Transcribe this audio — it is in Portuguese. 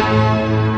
Música